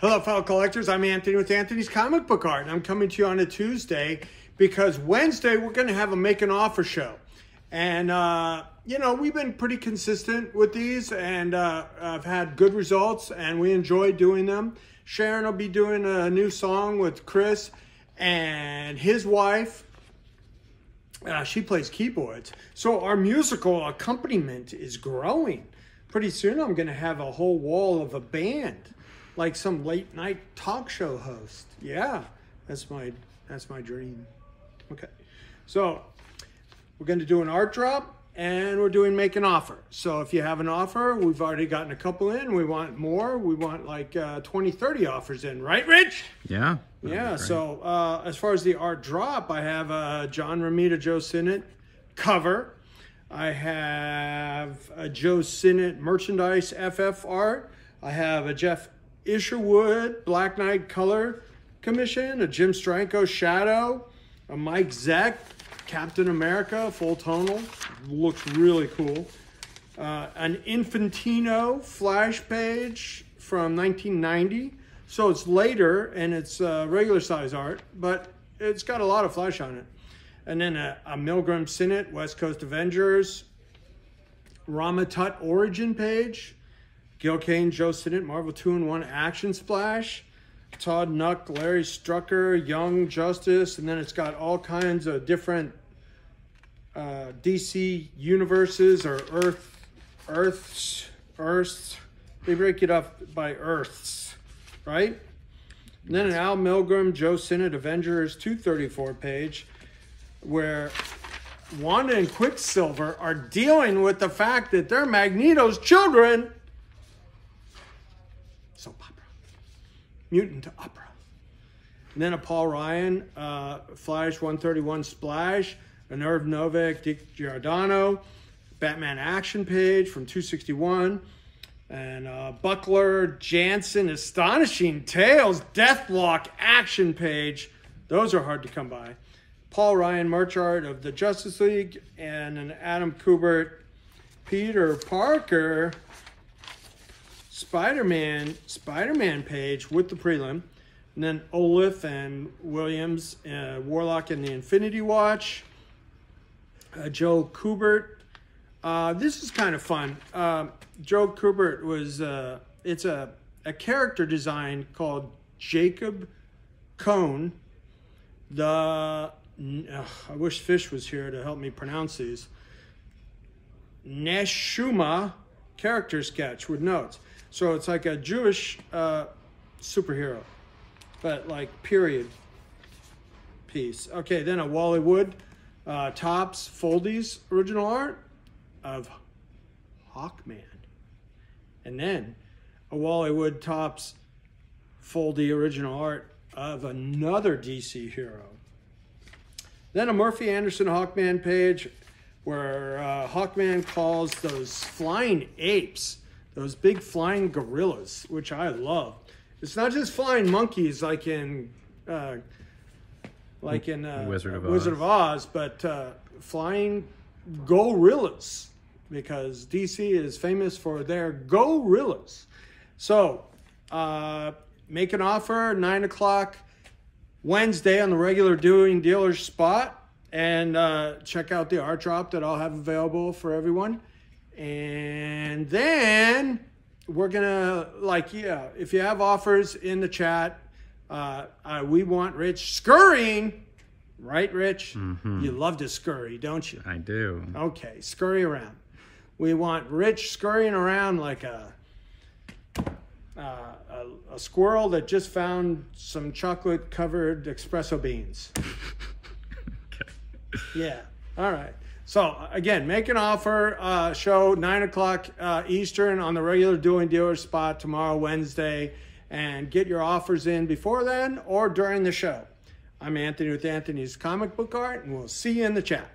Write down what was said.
Hello, fellow collectors. I'm Anthony with Anthony's Comic Book Art. I'm coming to you on a Tuesday because Wednesday we're going to have a make an offer show. And, uh, you know, we've been pretty consistent with these and uh, I've had good results and we enjoy doing them. Sharon will be doing a new song with Chris and his wife. Uh, she plays keyboards. So our musical accompaniment is growing. Pretty soon I'm going to have a whole wall of a band like some late night talk show host. Yeah, that's my that's my dream. Okay, so we're going to do an art drop and we're doing make an offer. So if you have an offer, we've already gotten a couple in. We want more. We want like uh, 20, 30 offers in, right, Rich? Yeah. Yeah. So uh, as far as the art drop, I have a John Romita Joe Sinnott cover. I have a Joe Sinnott merchandise FF art. I have a Geof Isherwood Black Knight Color Commission, a Jim Steranko Shadow, a Mike Zeck Captain America full tonal, looks really cool. Uh, an Infantino flash page from 1990. So it's later and it's uh, regular size art, but it's got a lot of flash on it. And then a, a Milgrom Sinnott West Coast Avengers, Rama Tut origin page, Gil Kane, Joe Sinnott, Marvel 2-in-1 Action Splash, Todd Nauck, Larry Stucker, Young Justice, and then it's got all kinds of different uh, DC universes or Earth, Earths, Earths. They break it up by Earths, right? And then an Al Milgrom, Joe Sinnott, Avengers 234 page, where Wanda and Quicksilver are dealing with the fact that they're Magneto's children soap opera, mutant opera. And then a Paul Ryan, uh, Flash 131 Splash, a Irv Novick, Dick Giordano, Batman action page from 261, and uh, Buckler, Janson, Astonishing Tales, Deathlok action page. Those are hard to come by. Paul Ryan merch art of the Justice League, and an Adam Kubert, Peter Parker, Spider-Man Spider-Man page with the prelim. And then Olaf and Williams, uh, Warlock and the Infinity Watch. Uh, Joe Kubert. Uh, this is kind of fun. Uh, Joe Kubert was, uh, it's a, a character design called Jacob Cone. The, I wish Fish was here to help me pronounce these. Neshuma character sketch with notes. So it's like a Jewish uh, superhero, but like period piece. Okay, then a Wally Wood uh, Topps Foldees original art of Hawkman. And then a Wally Wood Topps Foldy original art of another DC hero. Then a Murphy Anderson Hawkman page where uh, Hawkman calls those flying apes those big flying gorillas, which I love. It's not just flying monkeys like in uh, like in uh, Wizard of Oz, Wizard of Oz but uh, flying gorillas because DC is famous for their gorillas. So uh, make an offer nine o'clock Wednesday on the regular Dueling Dealers spot and uh, check out the art drop that I'll have available for everyone. And then we're gonna like yeah, if you have offers in the chat, uh, uh, we want Rich scurrying, right, Rich? Mm-hmm. You love to scurry, don't you? I do. Okay, scurry around. We want Rich scurrying around like a uh, a, a, squirrel that just found some chocolate covered espresso beans. okay. Yeah. All right. So again, make an offer. Uh, show nine o'clock uh, Eastern on the regular Dueling Dealer spot tomorrow, Wednesday, and get your offers in before then or during the show. I'm Anthony with Anthony's Comic Book Art, and we'll see you in the chat.